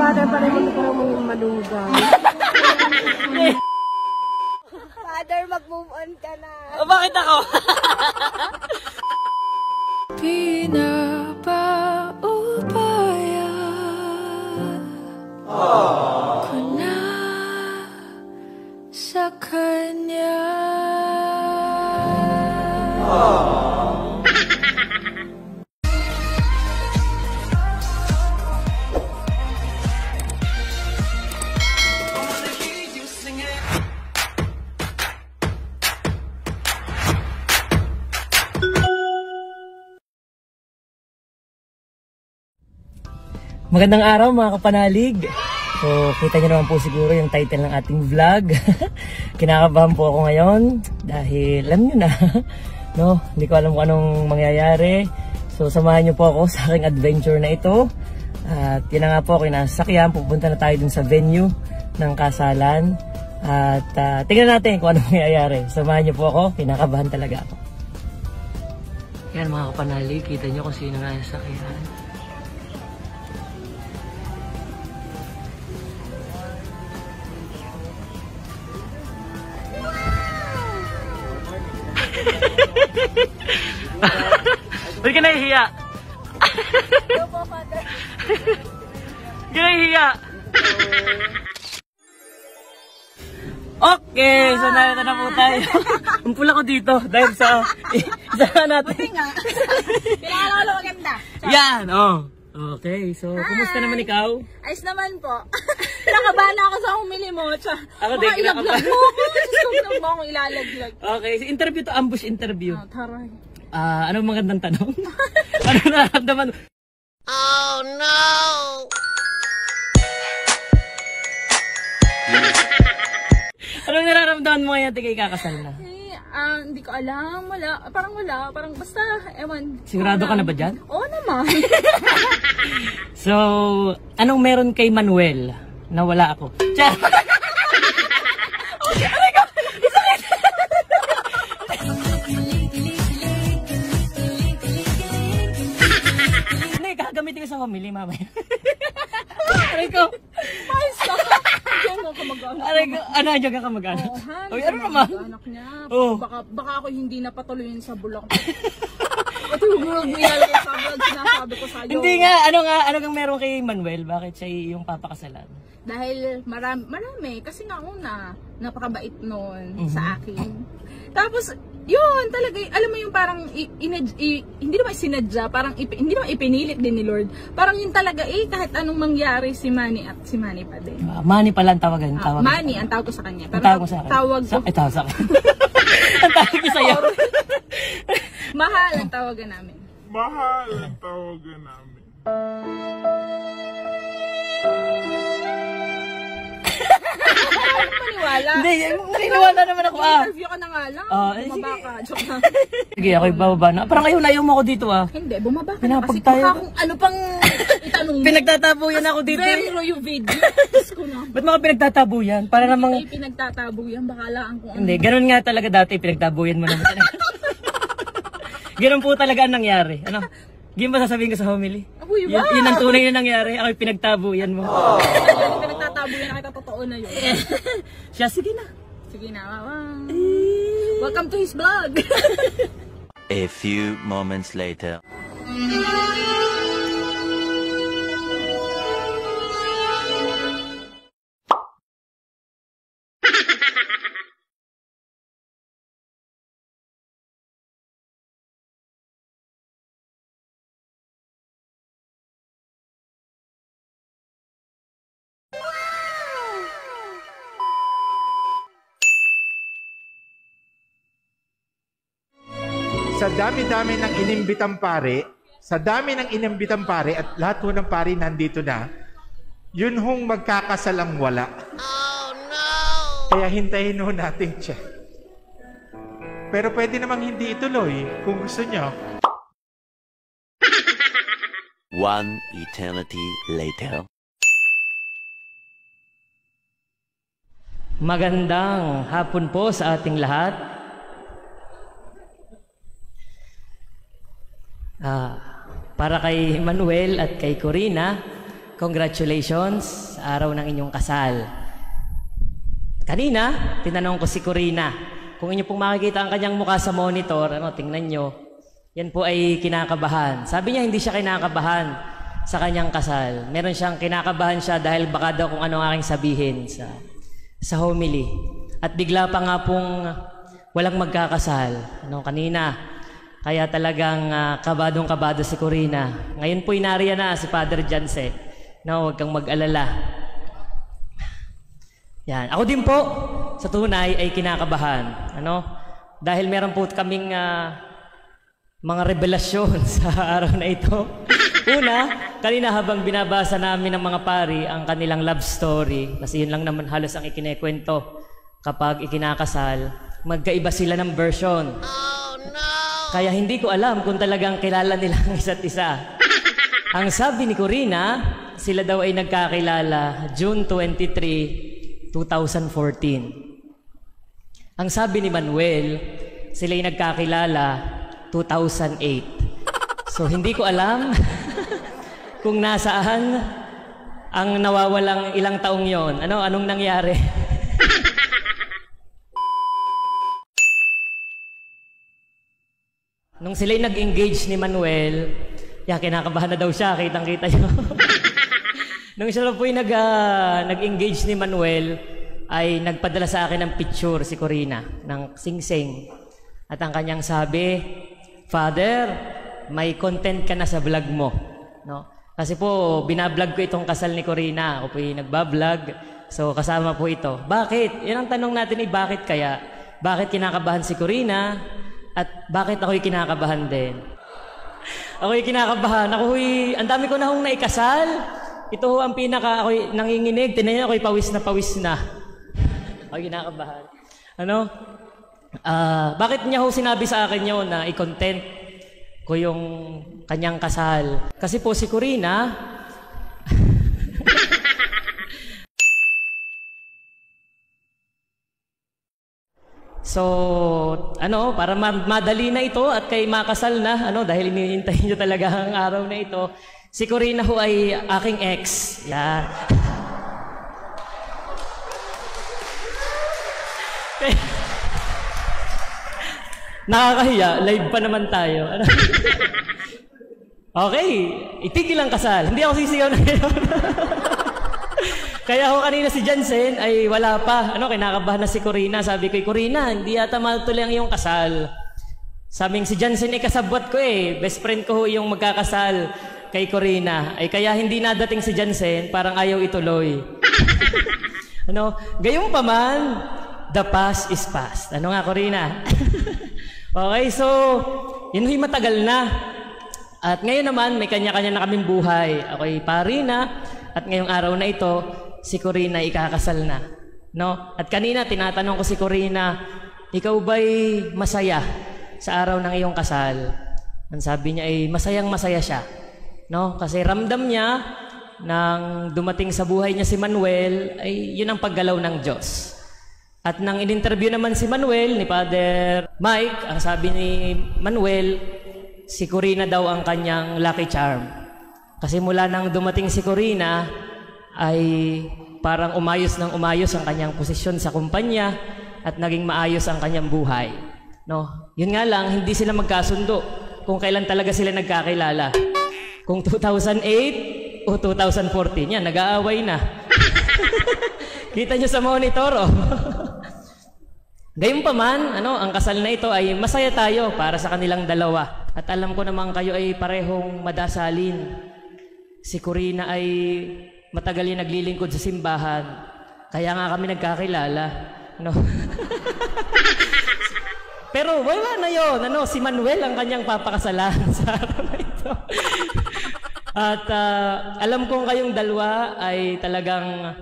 Father, para mo ko na mong malugang. Father, mag-move on ka na. Oh, bakit ako? Pinapaubaya Magandang araw mga kapanalig. So, kita niyo naman po siguro yung title ng ating vlog. Kinakabahan po ako ngayon dahil alam niyo na, no? Hindi ko alam kung anong mangyayari. So, samahan niyo po ako sa aking adventure na ito. At yun na nga po ako nasasakyan. Pupunta na tayo dun sa venue ng kasalan. At ah, tingnan natin kung anong mangyayari. Samahan niyo po ako. Kinakabahan talaga ako. Yan mga kapanalig, kita niyo kung sino nga nasasakyan. Ba't ka nahihiya? Nahihiya? Okay, so narito na po tayo. Ang pula ko dito dahil sa isa natin. Kailangan ko maganda. Yan, oh. Okay, so kumusta naman ikaw? Ayos naman po. Nakabahan ako sa humili mo. Tsa, Ako din, Baka ilaglag kinakabahan. mo. Diyos ko, mo akong ilalaglag. Okay, so interview to ambush interview. Ah, taray. Ah, anong magandang tanong? ano nararamdaman? Oh no! anong nararamdaman mo ngayon tigay kakasal na? Eh, ah, hindi ko alam. Wala. Parang wala. Parang basta, ewan. Sigurado ka na ba dyan? Oo naman. So, anong meron kay Manuel na wala ako? Tiyan! gagamitin ko sa family mamaya. Aray ko, Ayos na. Diyan ako mag-anak. aray ko, ano, dyan ka mag-ano? Oo, ha? Uy, ano naman? Anak niya. Oo. Baka, baka ako hindi napatuloyin sa bulak. Ito yung bulak nilalagay sa vlog. Sinasabi ko sa'yo. Hindi nga, ano nga, ano kang meron kay Manuel? Bakit siya yung papakasalan? Dahil marami, marami. Kasi nga una, napakabait noon Mhm. sa akin. Tapos, yun, talaga, alam mo yung parang, i, inad- i- hindi naman sinadya, parang, hindi naman ipinilit din ni Lord. Parang yun talaga, eh, kahit anong mangyari, si Manny at si Manny pa din. Ah, Manny pala ang tawagan. Ah, Tawag Manny, ang tawag ko sa kanya. Ang tawag mo sa akin? Tawag ko, Sa, eh, tawag sa akin. ang tawag ko sa'yo. mahal ang tawagan namin. Mahal ang tawagan namin. Maniwala? Hindi, naniniwala naman ako ah. Interview ka na nga lang. Ah, eh, bumaba sige. ka. Joke lang. Sige, ako'y bababa na. Parang ayaw na ayaw mo ako dito ah. Hindi, bumaba ka na. Pinapag Kasi tayo. baka kung ano pang itanong mo. Pinagtatabo yan ako dito. Very eh. raw yung video. Diyos ko na. Ba't mga pinagtatabo yan? Para namang... May pinagtatabo yan. Bakala ang kung ano. Hindi, ganun nga talaga dati. Pinagtabo yan mo naman talaga. ganun po talaga ang nangyari. Ano? Game ba sasabihin ko sa homily? Yun, wow! yun ang tunay na nangyari. Ako'y pinagtabo yan mo. Ano yung pinagtatabo yan? Nakita totoo na yun. Siya, sige na. Sige na, wow. Welcome to his vlog. A few moments later. sa dami-dami ng inimbitang pare, sa dami ng inimbitang pare at lahat ho ng pare nandito na, yun hong magkakasal ang wala. Oh no! Kaya hintayin ho natin siya. Pero pwede namang hindi ituloy kung gusto nyo. One eternity later. Magandang hapon po sa ating lahat. Ah, para kay Manuel at kay Corina, congratulations sa araw ng inyong kasal. Kanina, tinanong ko si Corina, kung inyo pong makikita ang kanyang mukha sa monitor, ano, tingnan nyo, yan po ay kinakabahan. Sabi niya, hindi siya kinakabahan sa kanyang kasal. Meron siyang kinakabahan siya dahil baka daw kung ano ang aking sabihin sa, sa homily. At bigla pa nga pong walang magkakasal. Ano, kanina, kaya talagang ah, kabadong-kabado si Corina. Ngayon po inariya na si Father Janse. No, huwag kang mag-alala. Yan. Ako din po, sa tunay, ay kinakabahan. Ano? Dahil meron po kaming ah, mga revelasyon sa araw na ito. Una, kanina habang binabasa namin ng mga pari ang kanilang love story, kasi yun lang naman halos ang ikinekwento kapag ikinakasal, magkaiba sila ng version. Kaya hindi ko alam kung talagang kilala nila ang isa't isa. Ang sabi ni Corina, sila daw ay nagkakilala June 23, 2014. Ang sabi ni Manuel, sila ay nagkakilala 2008. So hindi ko alam kung nasaan ang nawawalang ilang taong yon. Ano, anong nangyari? Nung sila'y nag-engage ni Manuel, ya, kinakabahan na daw siya, kitang-kita niyo. Nung siya po nag, ah, nag-engage ni Manuel, ay nagpadala sa akin ng picture si Corina, ng sing-sing. At ang kanyang sabi, Father, may content ka na sa vlog mo. No? Kasi po, binablog ko itong kasal ni Corina. Ako po yung nagbablog. So, kasama po ito. Bakit? Yan ang tanong natin eh, bakit kaya? Bakit kinakabahan si Corina? At bakit ako'y kinakabahan din? Ako'y kinakabahan. Ako'y, ang dami ko na hong naikasal. Ito ho ang pinaka, ako'y nanginginig. Tinan niyo, ako'y pawis na pawis na. ako'y kinakabahan. Ano? Ah, bakit niya ho sinabi sa akin yun na i-content ko yung kanyang kasal? Kasi po si Corina, So, ano, para ma- madali na ito at kay makasal na, ano, dahil iniintay nyo talaga ang araw na ito, si Corina ho ay aking ex. Yan. Nakakahiya, live pa naman tayo. Ano? okay, itigil ang kasal. Hindi ako sisigaw na yun. Kaya ako kanina si Jansen ay wala pa. Ano, kinakabahan na si Corina. Sabi ko, Corina, hindi yata matuloy ang iyong kasal. Sabing si Jansen ay ko eh. Best friend ko ho yung magkakasal kay Corina. Ay kaya hindi nadating si Jansen, parang ayaw ituloy. ano, gayong pa man, the past is past. Ano nga, Corina? okay, so, yun ho'y matagal na. At ngayon naman, may kanya-kanya na kaming buhay. Ako'y pari na, at ngayong araw na ito, si Corina ikakasal na. No? At kanina, tinatanong ko si Corina, ikaw ba'y masaya sa araw ng iyong kasal? Ang sabi niya ay masayang masaya siya. No? Kasi ramdam niya nang dumating sa buhay niya si Manuel, ay yun ang paggalaw ng Diyos. At nang in-interview naman si Manuel, ni Father Mike, ang sabi ni Manuel, si Corina daw ang kanyang lucky charm. Kasi mula nang dumating si Corina, ay parang umayos ng umayos ang kanyang posisyon sa kumpanya at naging maayos ang kanyang buhay. No? Yun nga lang, hindi sila magkasundo kung kailan talaga sila nagkakilala. Kung 2008 o 2014, yan, nag-aaway na. Kita nyo sa monitor, oh. Gayun pa man, ano, ang kasal na ito ay masaya tayo para sa kanilang dalawa. At alam ko naman kayo ay parehong madasalin. Si Corina ay matagal yung naglilingkod sa simbahan. Kaya nga kami nagkakilala. No? Pero wala na yon. Ano, si Manuel ang kanyang papakasalan sa araw na ito. At ah, alam kong kayong dalawa ay talagang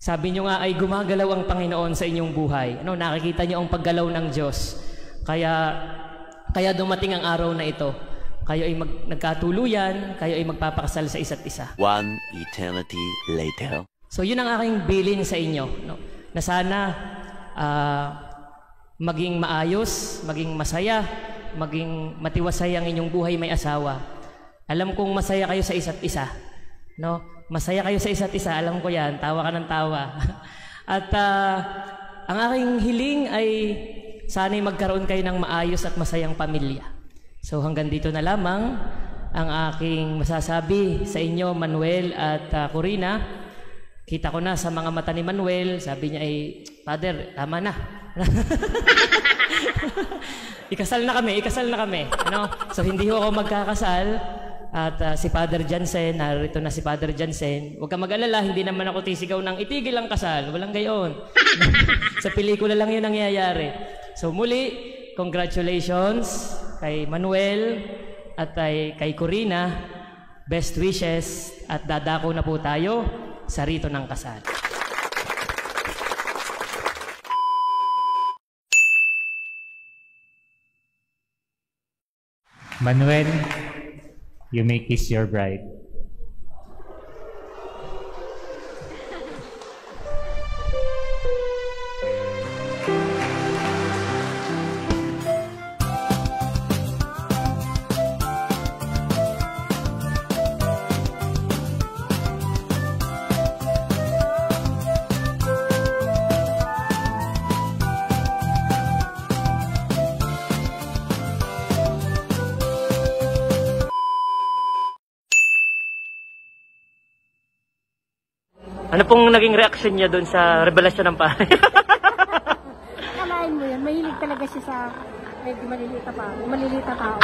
sabi nyo nga ay gumagalaw ang Panginoon sa inyong buhay. Ano, nakikita nyo ang paggalaw ng Diyos. Kaya kaya dumating ang araw na ito. Kayo ay mag, nagkatuluyan, kayo ay magpapakasal sa isa't isa. One eternity later. So yun ang aking bilin sa inyo, no? Na sana ah, maging maayos, maging masaya, maging matiwasay ang inyong buhay may asawa. Alam kong masaya kayo sa isa't isa. No? Masaya kayo sa isa't isa, alam ko yan, tawa ka ng tawa. at ah, ang aking hiling ay sana'y magkaroon kayo ng maayos at masayang pamilya. So hanggang dito na lamang ang aking masasabi sa inyo, Manuel at ah, Corina. Kita ko na sa mga mata ni Manuel, sabi niya ay, Father, tama na. ikasal na kami, ikasal na kami. Ano? So hindi ho ako magkakasal. At ah, si Father Jansen, narito na si Father Jansen. Huwag ka mag-alala, hindi naman ako tisigaw ng itigil ang kasal. Walang gayon. Sa pelikula lang yun nangyayari. So muli, congratulations kay Manuel at kay, kay Corina. Best wishes at dadako na po tayo sa rito ng kasal. Manuel, you may kiss your bride. Pong naging reaction niya doon sa revelasyon ng pare? Akalain mo yan, mahilig talaga siya sa medyo maliliit na tao. Maliliit na tao.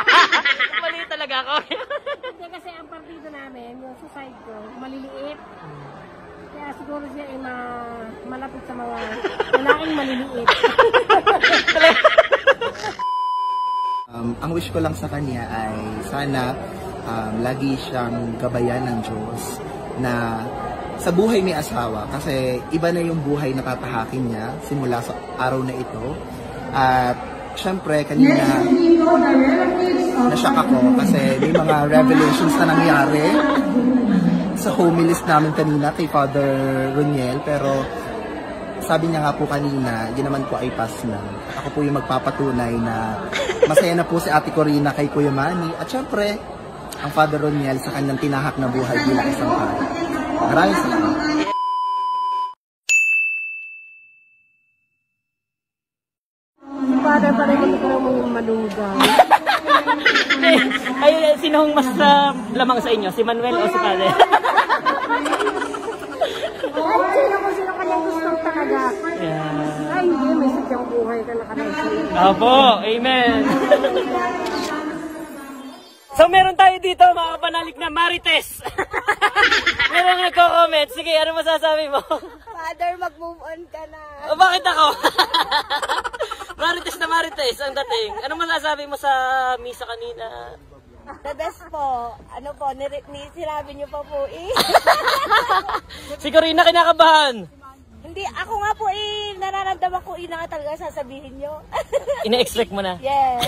Mali talaga ako. Hindi kasi ang partido namin, yung sa side ko, maliliit. Kaya siguro siya ay ma malapit sa mga lalaking maliliit. Um, ang wish ko lang sa kanya ay sana um, lagi siyang gabayan ng Diyos na sa buhay may asawa kasi iba na yung buhay na tatahakin niya simula sa araw na ito. At syempre kanina nashock ako kasi may mga revelations na nangyari sa homilist namin kanina kay Father Roniel pero sabi niya nga po kanina, yun naman po ay pass na. At ako po yung magpapatunay na masaya na po si Ate Corina kay Kuya Manny. At syempre, ang Father Roniel sa kanyang tinahak na buhay bilang isang pare. Maraming salamat. Si Father pa rin ko mong malugaw. Ay, sinong mas ah, lamang sa inyo? Si Manuel o si Padre? Ay, sino kung sino kanyang gustong talaga. yeah. Ay, hindi, may sadyang buhay ka nakalagay. Opo, amen. so meron tayo dito mga kapanalig na Marites. meron nagko-comment. Sige, ano masasabi mo? Father, mag-move on ka na. o bakit ako? Marites na Marites ang dating. Ano masasabi mo sa misa kanina? The best po. Ano po, ni, ni sinabi niyo pa po eh. Siguro na kinakabahan. Hindi, ako nga po eh, nararamdaman ko eh na nga talaga sasabihin niyo. Ina-expect mo na. yes.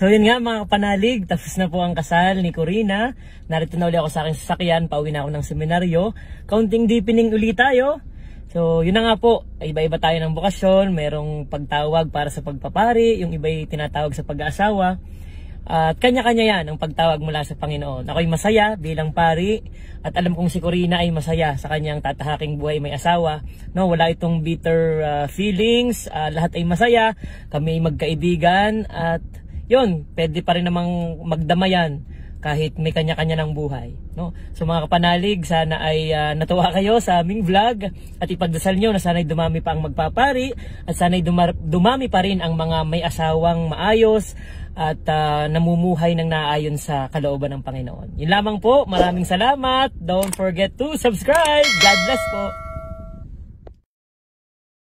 So yun nga mga kapanalig, tapos na po ang kasal ni Corina. Narito na uli ako sa aking sasakyan, pauwi na ako ng seminaryo. Counting deepening ulit tayo. So yun na nga po, iba-iba tayo ng bokasyon, merong pagtawag para sa pagpapari, yung iba'y tinatawag sa pag-aasawa. At kanya-kanya yan ang pagtawag mula sa Panginoon. Ako'y masaya bilang pari at alam kong si Corina ay masaya sa kanyang tatahaking buhay may asawa. No, wala itong bitter uh, feelings, uh, lahat ay masaya, kami ay magkaibigan at yun, pwede pa rin namang magdamayan kahit may kanya-kanya ng buhay. No? So mga kapanalig, sana ay ah, natuwa kayo sa aming vlog at ipagdasal nyo na sana'y dumami pa ang magpapari at sana'y dumami pa rin ang mga may asawang maayos at ah, namumuhay ng naayon sa kalooban ng Panginoon. Yun lamang po, maraming salamat. Don't forget to subscribe. God bless po.